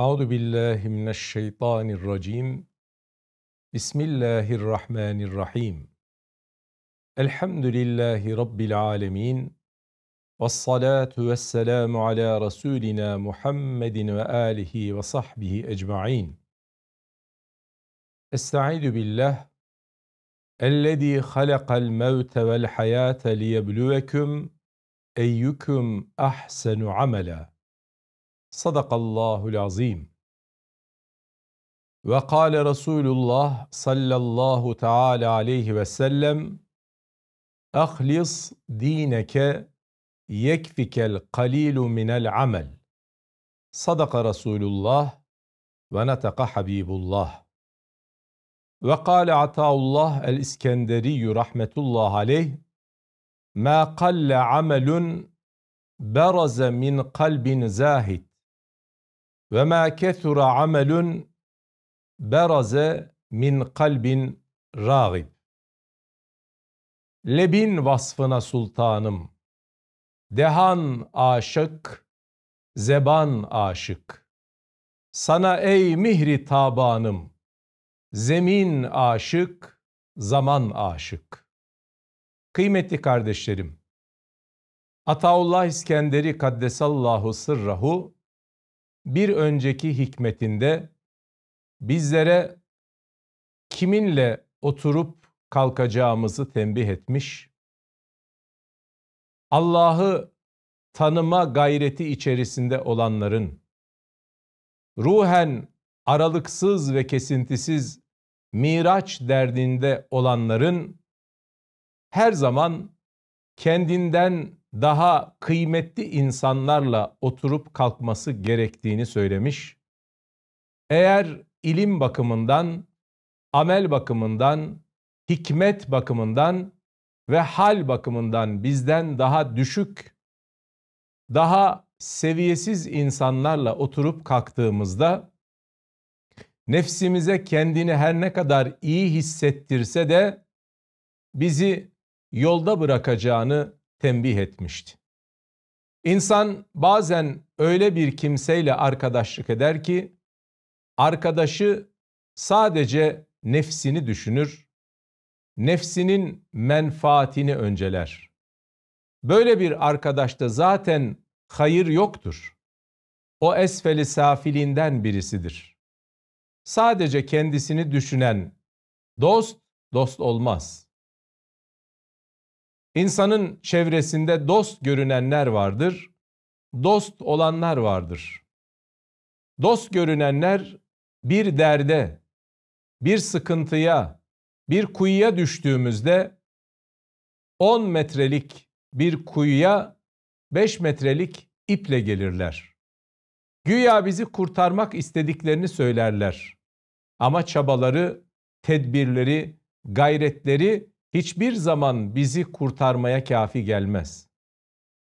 أعوذ بالله من الشيطان الرجيم. بسم الله الرحمن الرحيم. الحمد لله رب العالمين والصلاة والسلام على رسولنا محمد وآله وصحبه أجمعين. أستعيذ بالله الذي خلق الموت والحياة ليبلوكم أيكم أحسن عملاً. Eyyukum ahsenu amela. Sadakallahul azim. Ve kâle Resulullah sallallahu teala aleyhi ve sellem Ahlis dineke yekfikel kalilu minel amel. Sadaka Resulullah ve neteka Habibullah. Ve kâle Ataullah el-İskenderiyyü rahmetullah aleyh Ma kalle amelun beraze min kalbin zahid ve ma kethura amelun beraze min kalbin ragib. Lebin vasfına sultanım, dehan aşık, zeban aşık. Sana ey mihri tabanım, zemin aşık, zaman aşık. Kıymetli kardeşlerim, Ataullah İskenderi Kaddesallahu sırrahu bir önceki hikmetinde bizlere kiminle oturup kalkacağımızı tembih etmiş. Allah'ı tanıma gayreti içerisinde olanların ruhen aralıksız ve kesintisiz miraç derdinde olanların her zaman kendinden daha kıymetli insanlarla oturup kalkması gerektiğini söylemiş. Eğer ilim bakımından, amel bakımından, hikmet bakımından ve hal bakımından bizden daha düşük, daha seviyesiz insanlarla oturup kalktığımızda nefsimize kendini her ne kadar iyi hissettirse de bizi yolda bırakacağını tembih etmişti. İnsan bazen öyle bir kimseyle arkadaşlık eder ki arkadaşı sadece nefsini düşünür, nefsinin menfaatini önceler. Böyle bir arkadaşta zaten hayır yoktur. O esfeli safilinden birisidir. Sadece kendisini düşünen dost dost olmaz. İnsanın çevresinde dost görünenler vardır, dost olanlar vardır. Dost görünenler bir derde, bir sıkıntıya, bir kuyuya düştüğümüzde 10 metrelik bir kuyuya 5 metrelik iple gelirler. Güya bizi kurtarmak istediklerini söylerler. Ama çabaları, tedbirleri, gayretleri hiçbir zaman bizi kurtarmaya kafi gelmez.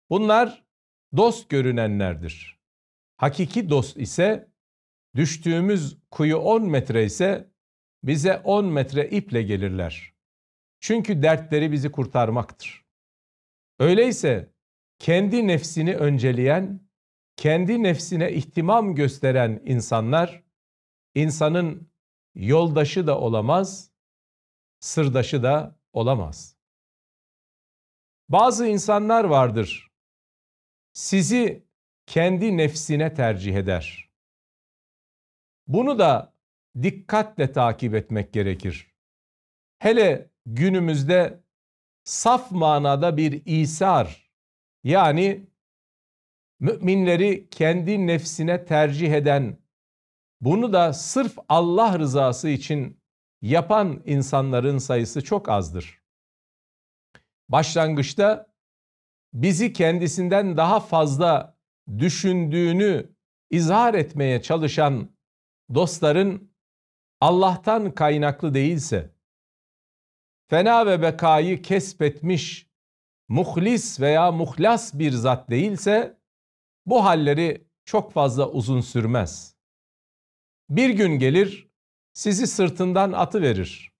Bunlar dost görünenlerdir. Hakiki dost ise düştüğümüz kuyu 10 metre ise bize 10 metre iple gelirler. Çünkü dertleri bizi kurtarmaktır. Öyleyse kendi nefsini önceleyen, kendi nefsine ihtimam gösteren insanlar insanın yoldaşı da olamaz, sırdaşı da olamaz. Bazı insanlar vardır. Sizi kendi nefsine tercih eder. Bunu da dikkatle takip etmek gerekir. Hele günümüzde saf manada bir isar yani müminleri kendi nefsine tercih eden bunu da sırf Allah rızası için yapan insanların sayısı çok azdır. Başlangıçta bizi kendisinden daha fazla düşündüğünü izhar etmeye çalışan dostların Allah'tan kaynaklı değilse, fena ve bekayı kesbetmiş, muhlis veya muhlas bir zat değilse, bu halleri çok fazla uzun sürmez. Bir gün gelir, sizi sırtından atı verir.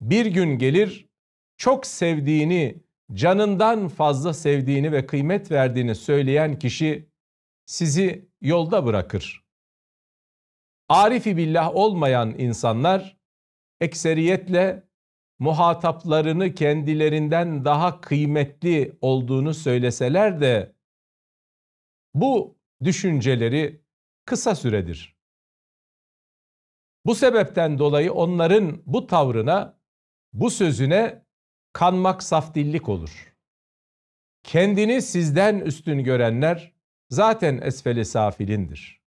Bir gün gelir çok sevdiğini, canından fazla sevdiğini ve kıymet verdiğini söyleyen kişi sizi yolda bırakır. Arifi billah olmayan insanlar ekseriyetle muhataplarını kendilerinden daha kıymetli olduğunu söyleseler de bu düşünceleri kısa süredir. Bu sebepten dolayı onların bu tavrına, bu sözüne kanmak safdillik olur. Kendini sizden üstün görenler zaten esfeli safilindir.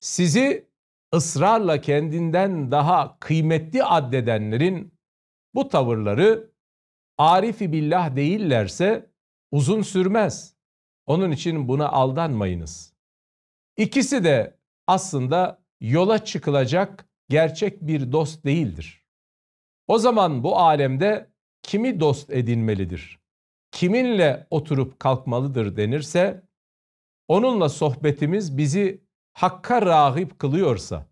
Sizi ısrarla kendinden daha kıymetli addedenlerin bu tavırları arifi billah değillerse uzun sürmez. Onun için buna aldanmayınız. İkisi de aslında yola çıkılacak gerçek bir dost değildir. O zaman bu alemde kimi dost edinmelidir? Kiminle oturup kalkmalıdır denirse, onunla sohbetimiz bizi hakka rahip kılıyorsa,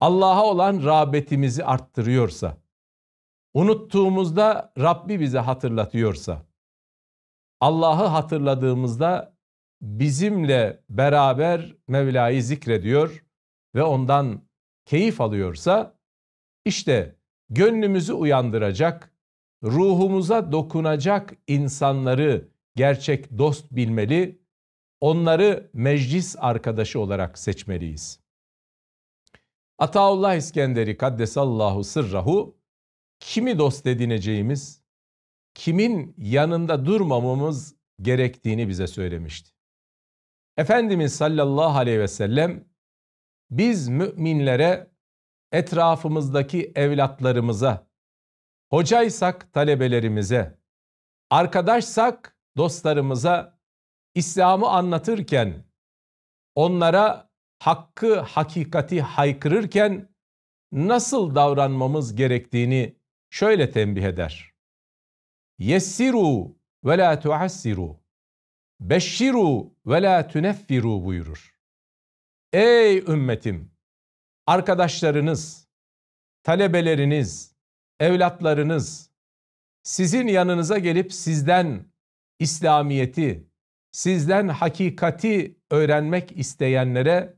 Allah'a olan rağbetimizi arttırıyorsa, unuttuğumuzda Rabbi bize hatırlatıyorsa, Allah'ı hatırladığımızda bizimle beraber Mevla'yı zikrediyor ve ondan keyif alıyorsa, işte gönlümüzü uyandıracak, ruhumuza dokunacak insanları gerçek dost bilmeli, onları meclis arkadaşı olarak seçmeliyiz. Ataullah İskenderi Kaddesallahu sırrahu kimi dost edineceğimiz, kimin yanında durmamamız gerektiğini bize söylemişti. Efendimiz sallallahu aleyhi ve sellem biz müminlere etrafımızdaki evlatlarımıza, hocaysak talebelerimize, arkadaşsak dostlarımıza İslam'ı anlatırken, onlara hakkı, hakikati haykırırken nasıl davranmamız gerektiğini şöyle tembih eder. Yessiru ve la tuassiru. Beşşiru ve la tuneffiru buyurur. Ey ümmetim! Arkadaşlarınız, talebeleriniz, evlatlarınız sizin yanınıza gelip sizden İslamiyeti, sizden hakikati öğrenmek isteyenlere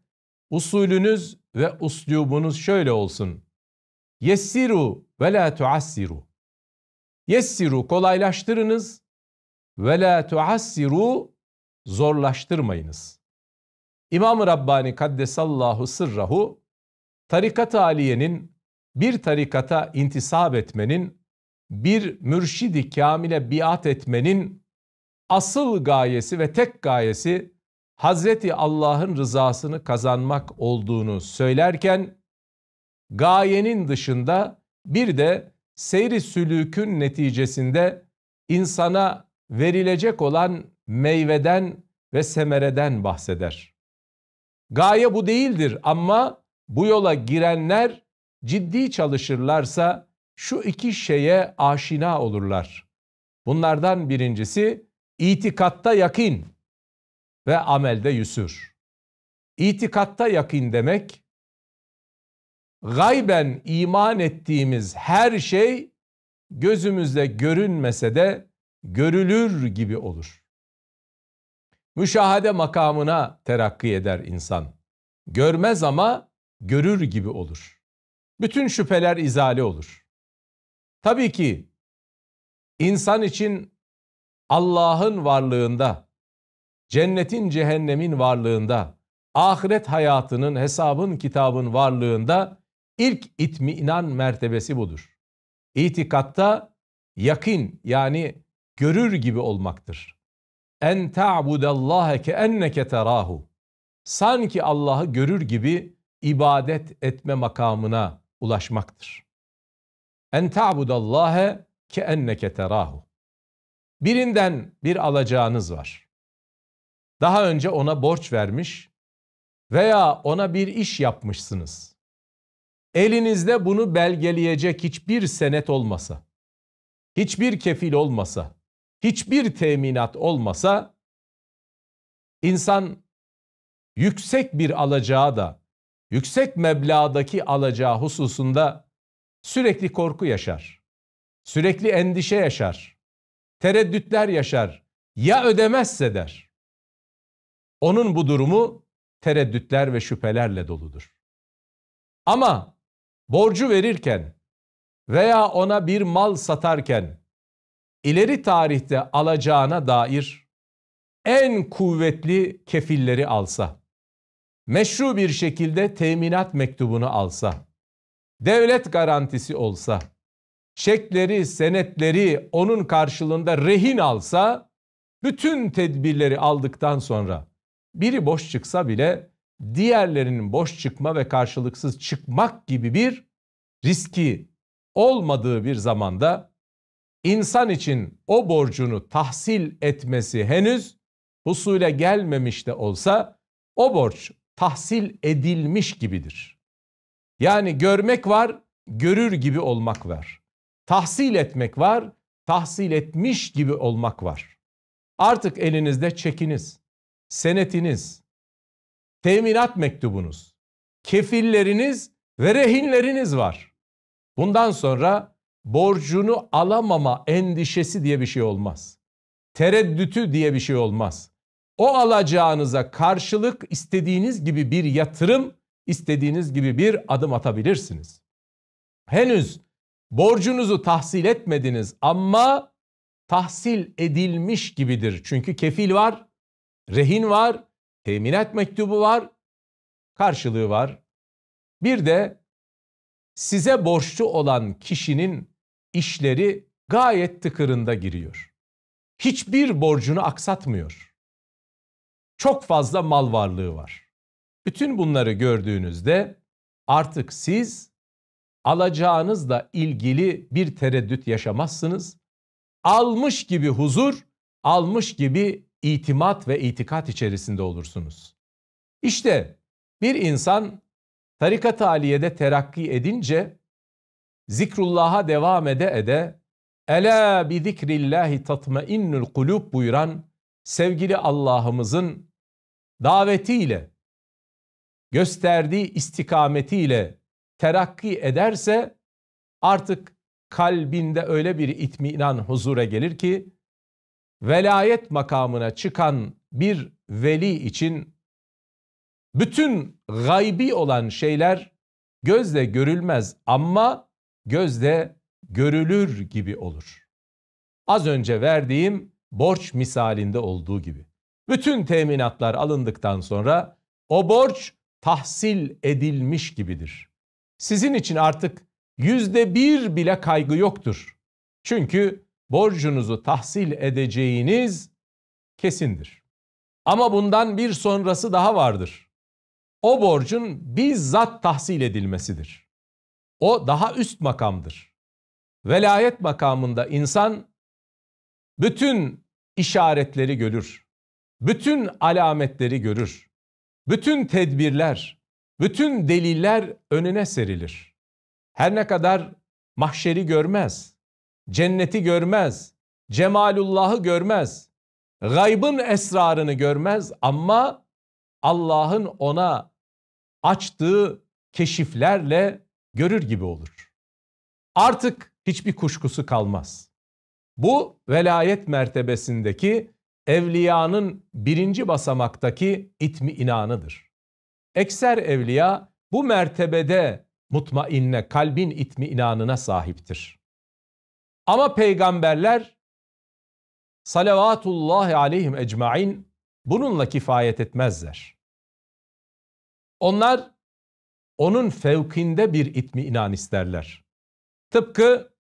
usulünüz ve uslubunuz şöyle olsun. Yessiru ve la tuassiru. Yessiru kolaylaştırınız ve la tuassiru zorlaştırmayınız. İmam-ı Rabbani Kaddesallahu sırrahu tarikat aliyenin bir tarikata intisap etmenin, bir mürşidi kamile biat etmenin asıl gayesi ve tek gayesi Hazreti Allah'ın rızasını kazanmak olduğunu söylerken gayenin dışında bir de seyri sülükün neticesinde insana verilecek olan meyveden ve semereden bahseder. Gaye bu değildir ama bu yola girenler ciddi çalışırlarsa şu iki şeye aşina olurlar. Bunlardan birincisi itikatta yakin ve amelde yüsür. İtikatta yakin demek gayben iman ettiğimiz her şey gözümüzde görünmese de görülür gibi olur. Müşahede makamına terakki eder insan. Görmez ama görür gibi olur. Bütün şüpheler izale olur. Tabii ki insan için Allah'ın varlığında, cennetin cehennemin varlığında, ahiret hayatının, hesabın, kitabın varlığında ilk itminan mertebesi budur. İtikatta yakin yani görür gibi olmaktır. En ta'budallaha ke enneke terahu. Sanki Allah'ı görür gibi ibadet etme makamına ulaşmaktır. En ta'budallaha ke enneke terahu. Birinden bir alacağınız var. Daha önce ona borç vermiş veya ona bir iş yapmışsınız. Elinizde bunu belgeleyecek hiçbir senet olmasa, hiçbir kefil olmasa, hiçbir teminat olmasa insan yüksek bir alacağı da yüksek meblağdaki alacağı hususunda sürekli korku yaşar. Sürekli endişe yaşar. Tereddütler yaşar. Ya ödemezse der. Onun bu durumu tereddütler ve şüphelerle doludur. Ama borcu verirken veya ona bir mal satarken ileri tarihte alacağına dair en kuvvetli kefilleri alsa, meşru bir şekilde teminat mektubunu alsa, devlet garantisi olsa, çekleri, senetleri onun karşılığında rehin alsa, bütün tedbirleri aldıktan sonra biri boş çıksa bile diğerlerinin boş çıkma ve karşılıksız çıkmak gibi bir riski olmadığı bir zamanda insan için o borcunu tahsil etmesi henüz husule gelmemiş de olsa o borç tahsil edilmiş gibidir. Yani görmek var, görür gibi olmak var. Tahsil etmek var, tahsil etmiş gibi olmak var. Artık elinizde çekiniz, senetiniz, teminat mektubunuz, kefilleriniz ve rehinleriniz var. Bundan sonra borcunu alamama endişesi diye bir şey olmaz. Tereddütü diye bir şey olmaz. O alacağınıza karşılık istediğiniz gibi bir yatırım, istediğiniz gibi bir adım atabilirsiniz. Henüz borcunuzu tahsil etmediniz ama tahsil edilmiş gibidir. Çünkü kefil var, rehin var, teminat mektubu var, karşılığı var. Bir de size borçlu olan kişinin işleri gayet tıkırında giriyor. Hiçbir borcunu aksatmıyor. Çok fazla mal varlığı var. Bütün bunları gördüğünüzde artık siz alacağınızla ilgili bir tereddüt yaşamazsınız. Almış gibi huzur, almış gibi itimat ve itikat içerisinde olursunuz. İşte bir insan tarikat-ı aliyede terakki edince zikrullah'a devam ede ede Ela bi zikrillahi tatmainnul kulub buyuran sevgili Allah'ımızın davetiyle gösterdiği istikametiyle terakki ederse artık kalbinde öyle bir itminan huzura gelir ki velayet makamına çıkan bir veli için bütün gaybi olan şeyler gözle görülmez. Ama gözle görülür gibi olur. Az önce verdiğim borç misalinde olduğu gibi. Bütün teminatlar alındıktan sonra o borç tahsil edilmiş gibidir. Sizin için artık yüzde bir bile kaygı yoktur. Çünkü borcunuzu tahsil edeceğiniz kesindir. Ama bundan bir sonrası daha vardır. O borcun bizzat tahsil edilmesidir. O daha üst makamdır. Velayet makamında insan bütün işaretleri görür. Bütün alametleri görür. Bütün tedbirler, bütün deliller önüne serilir. Her ne kadar mahşeri görmez, cenneti görmez, cemalullahı görmez, gaybın esrarını görmez ama Allah'ın ona açtığı keşiflerle görür gibi olur. Artık hiçbir kuşkusu kalmaz. Bu velayet mertebesindeki evliyanın birinci basamaktaki itmi inanıdır. Ekser evliya bu mertebede mutmainne, kalbin itmi inanına sahiptir. Ama peygamberler salavatullahi aleyhim ecmain bununla kifayet etmezler. Onlar onun fevkinde bir itmi inan isterler. Tıpkı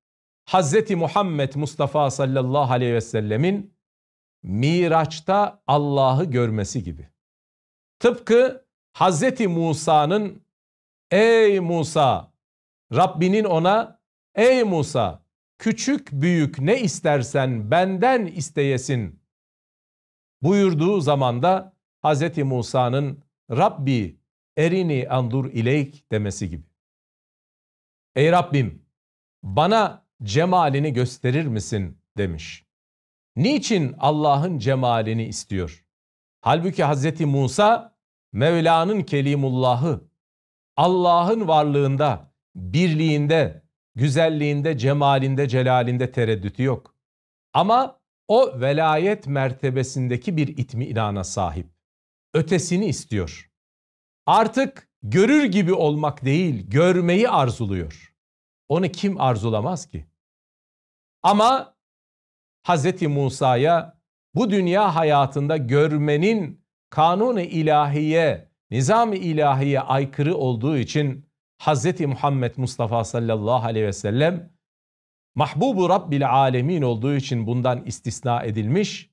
Hz. Muhammed Mustafa sallallahu aleyhi ve sellemin Miraç'ta Allah'ı görmesi gibi. Tıpkı Hz. Musa'nın ey Musa Rabbinin ona ey Musa küçük büyük ne istersen benden isteyesin buyurduğu zamanda Hz. Musa'nın Rabbi erini andur ileyk demesi gibi. Ey Rabbim bana cemalini gösterir misin demiş. Niçin Allah'ın cemalini istiyor? Halbuki Hz. Musa Mevla'nın kelimullahı, Allah'ın varlığında, birliğinde, güzelliğinde, cemalinde, celalinde tereddütü yok. Ama o velayet mertebesindeki bir itmi inana sahip. Ötesini istiyor. Artık görür gibi olmak değil, görmeyi arzuluyor. Onu kim arzulamaz ki? Ama Hz. Musa'ya bu dünya hayatında görmenin kanun-u ilahiye, nizam-ı ilahiye aykırı olduğu için Hz. Muhammed Mustafa sallallahu aleyhi ve sellem mahbubu Rabbil alemin olduğu için bundan istisna edilmiş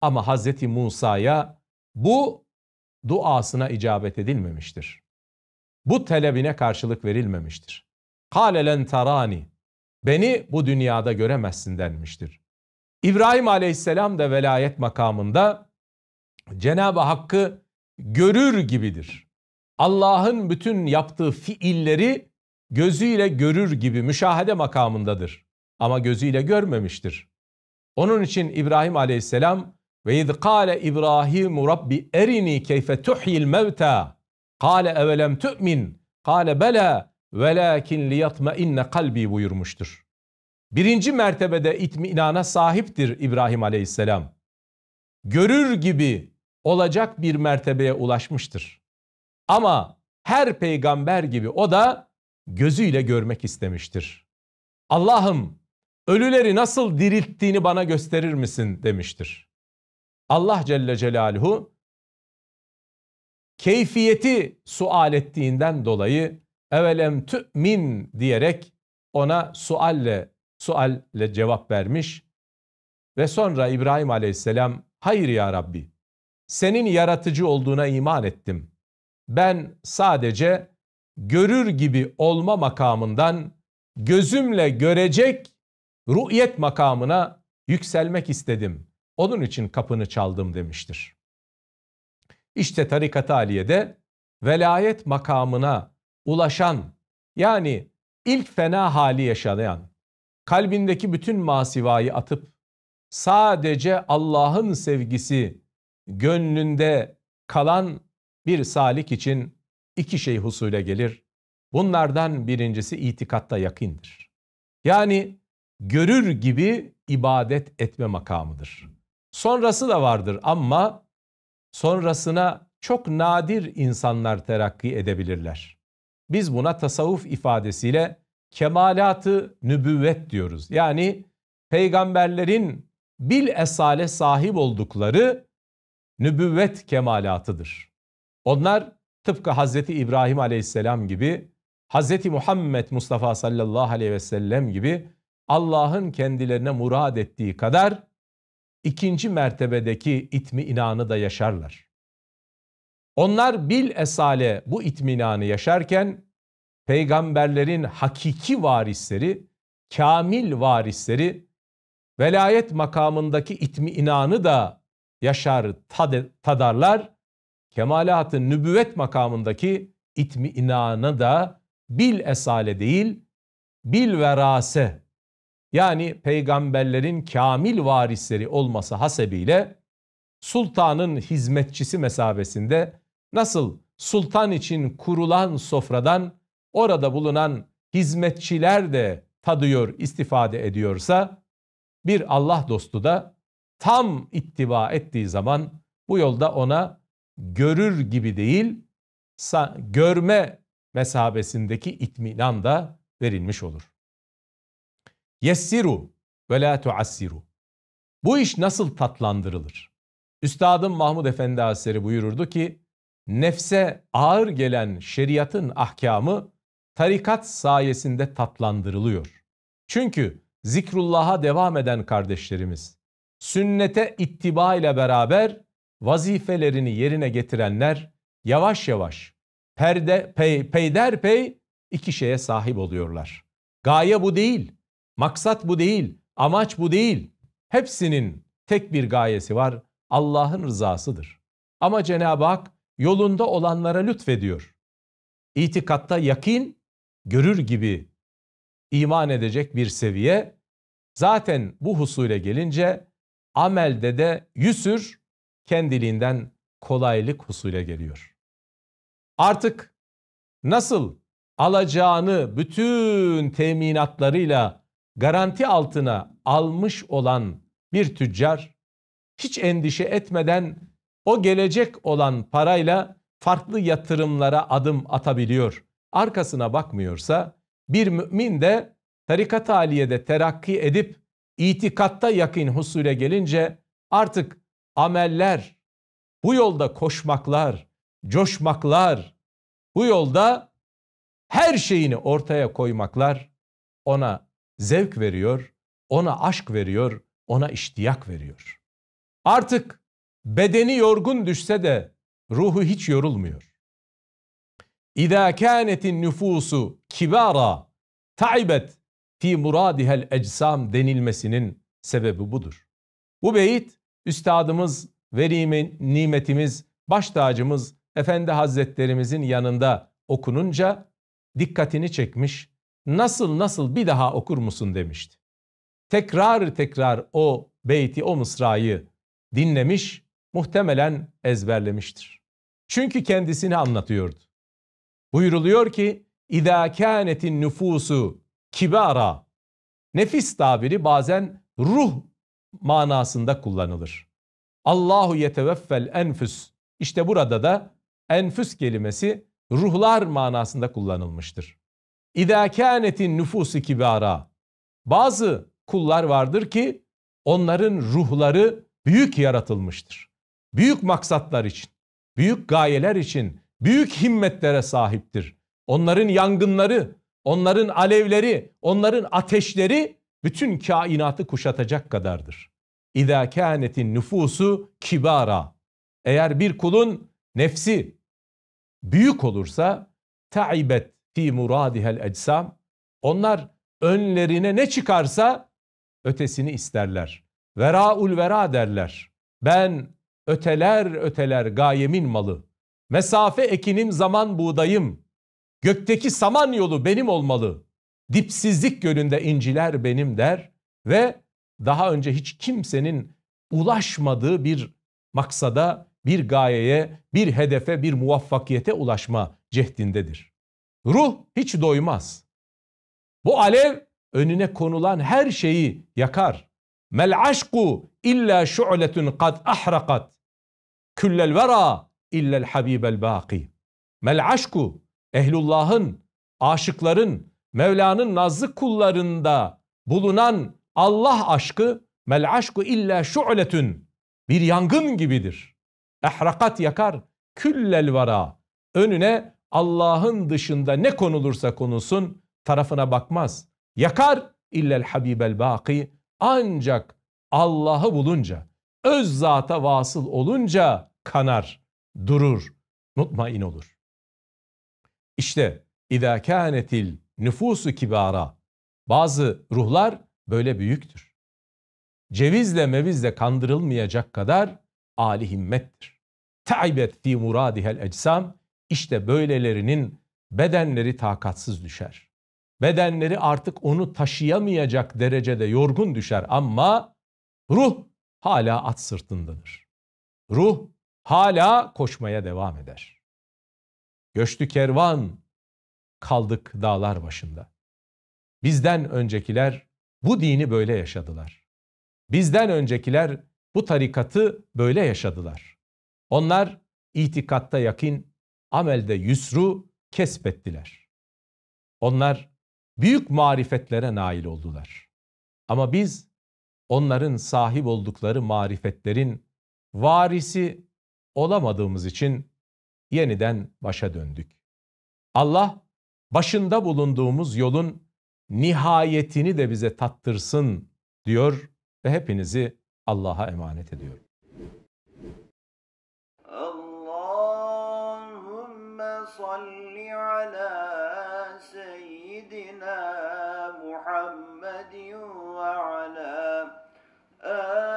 ama Hz. Musa'ya bu duasına icabet edilmemiştir. Bu talebine karşılık verilmemiştir. Kâle len tarani beni bu dünyada göremezsin denmiştir. İbrahim aleyhisselam da velayet makamında Cenab-ı Hakk'ı görür gibidir. Allah'ın bütün yaptığı fiilleri gözüyle görür gibi müşahede makamındadır. Ama gözüyle görmemiştir. Onun için İbrahim aleyhisselam ve iz kâle İbrahim Rabbi erini keyfe tuhyil mevta kâle evelem tu'min kâle bela velakin liyatmainne kalbi buyurmuştur. Birinci mertebede itminana sahiptir İbrahim aleyhisselam. Görür gibi olacak bir mertebeye ulaşmıştır. Ama her peygamber gibi o da gözüyle görmek istemiştir. Allah'ım ölüleri nasıl dirilttiğini bana gösterir misin demiştir. Allah Celle Celaluhu keyfiyeti sual ettiğinden dolayı evelem tü'min diyerek ona sualle sualle cevap vermiş ve sonra İbrahim Aleyhisselam hayır ya Rabbi senin yaratıcı olduğuna iman ettim. Ben sadece görür gibi olma makamından gözümle görecek ru'yet makamına yükselmek istedim. Onun için kapını çaldım demiştir. İşte tarikat-ı aliyede velayet makamına ulaşan yani ilk fena hali yaşayan, kalbindeki bütün masivayı atıp sadece Allah'ın sevgisi gönlünde kalan bir salik için iki şey husule gelir. Bunlardan birincisi itikatta yakindir. Yani görür gibi ibadet etme makamıdır. Sonrası da vardır ama sonrasına çok nadir insanlar terakki edebilirler. Biz buna tasavvuf ifadesiyle kemalatı nübüvvet diyoruz. Yani peygamberlerin bil esale sahip oldukları nübüvvet kemalatıdır. Onlar tıpkı Hazreti İbrahim aleyhisselam gibi, Hazreti Muhammed Mustafa sallallahu aleyhi ve sellem gibi Allah'ın kendilerine murad ettiği kadar ikinci mertebedeki itminanı da yaşarlar. Onlar bil esale bu itminanı yaşarken peygamberlerin hakiki varisleri, kamil varisleri velayet makamındaki itminanı da yaşar, tad tadarlar. Kemalat-ı nübüvvet makamındaki itminanı da bil esale değil, bil verase yani peygamberlerin kamil varisleri olması hasebiyle sultanın hizmetçisi mesabesinde nasıl sultan için kurulan sofradan orada bulunan hizmetçiler de tadıyor, istifade ediyorsa bir Allah dostu da tam ittiba ettiği zaman bu yolda ona görür gibi değil, görme mesabesindeki itminan da verilmiş olur. Yessiru ve la tuassiru. Bu iş nasıl tatlandırılır? Üstadım Mahmud Efendi Hazretleri buyururdu ki, nefse ağır gelen şeriatın ahkamı tarikat sayesinde tatlandırılıyor. Çünkü zikrullah'a devam eden kardeşlerimiz, sünnete ittiba ile beraber vazifelerini yerine getirenler yavaş yavaş perde pey, peyderpey iki şeye sahip oluyorlar. Gaye bu değil. Maksat bu değil, amaç bu değil. Hepsinin tek bir gayesi var. Allah'ın rızasıdır. Ama Cenab-ı Hak yolunda olanlara lütfediyor. İtikatta yakin, görür gibi iman edecek bir seviye. Zaten bu husule gelince amelde de yüsür kendiliğinden kolaylık husule geliyor. Artık nasıl alacağını bütün teminatlarıyla garanti altına almış olan bir tüccar hiç endişe etmeden o gelecek olan parayla farklı yatırımlara adım atabiliyor, arkasına bakmıyorsa bir mümin de tarikat haliyede terakki edip itikatta yakın husule gelince artık ameller, bu yolda koşmaklar, coşmaklar, bu yolda her şeyini ortaya koymaklar ona zevk veriyor, ona aşk veriyor, ona iştiyak veriyor. Artık bedeni yorgun düşse de ruhu hiç yorulmuyor. İza kânetin nüfusu kibara taibet fi muradihel ecsam denilmesinin sebebi budur. Bu beyit üstadımız, verimi, nimetimiz, baş tacımız Efendi Hazretlerimizin yanında okununca dikkatini çekmiş. Nasıl nasıl bir daha okur musun demişti. Tekrar tekrar o beyti, o mısrayı dinlemiş, muhtemelen ezberlemiştir. Çünkü kendisini anlatıyordu. Buyuruluyor ki, İzâ kânetin nüfusu kibara. Nefis tabiri bazen ruh manasında kullanılır. Allahu yeteveffel enfüs. İşte burada da enfüs kelimesi ruhlar manasında kullanılmıştır. İzâ kânetin nüfusu kibara. Bazı kullar vardır ki onların ruhları büyük yaratılmıştır. Büyük maksatlar için, büyük gayeler için, büyük himmetlere sahiptir. Onların yangınları, onların alevleri, onların ateşleri bütün kainatı kuşatacak kadardır. İza kânetin nüfusu kibara. Eğer bir kulun nefsi büyük olursa taibet fi muradihel ecsam. Onlar önlerine ne çıkarsa ötesini isterler. Veraul vera derler. Ben öteler öteler gayemin malı. Mesafe ekinim zaman buğdayım. Gökteki saman yolu benim olmalı. Dipsizlik gölünde inciler benim der ve daha önce hiç kimsenin ulaşmadığı bir maksada, bir gayeye, bir hedefe, bir muvaffakiyete ulaşma cehdindedir. Ruh hiç doymaz. Bu alev önüne konulan her şeyi yakar. Mel aşku illa şu'letun kad ahrakat. Küllel vera illel habibel baki. Mel aşku ehlullahın, aşıkların, Mevla'nın nazlı kullarında bulunan Allah aşkı mel aşku illa şu'letun bir yangın gibidir. Ehrakat yakar küllel vara. Önüne Allah'ın dışında ne konulursa konulsun tarafına bakmaz. Yakar illel habibel baki ancak Allah'ı bulunca, öz zata vasıl olunca kanar, durur, mutmain olur. İşte İzâ kânetil nüfusu kibara. Bazı ruhlar böyle büyüktür. Cevizle mevizle kandırılmayacak kadar âli himmettir. Ta'ibet fi muradihel ecsam. İşte böylelerinin bedenleri takatsız düşer. Bedenleri artık onu taşıyamayacak derecede yorgun düşer ama ruh hala at sırtındadır. Ruh hala koşmaya devam eder. Göçtü kervan, kaldık dağlar başında. Bizden öncekiler bu dini böyle yaşadılar. Bizden öncekiler bu tarikatı böyle yaşadılar. Onlar itikatta yakin, amelde yusru kesbettiler. Onlar büyük marifetlere nail oldular. Ama biz onların sahip oldukları marifetlerin varisi olamadığımız için yeniden başa döndük. Allah başında bulunduğumuz yolun nihayetini de bize tattırsın diyor ve hepinizi Allah'a emanet ediyorum. صل على سيدنا محمد وعلى آله